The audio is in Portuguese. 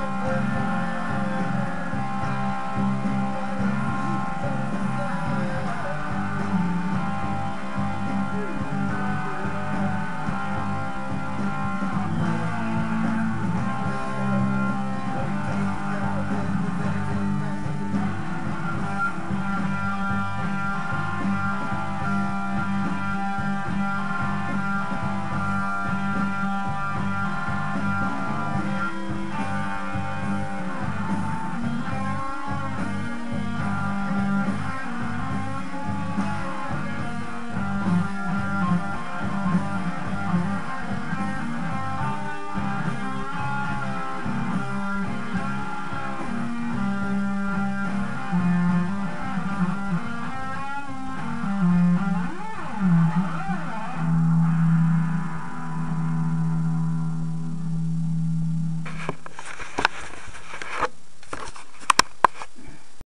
Música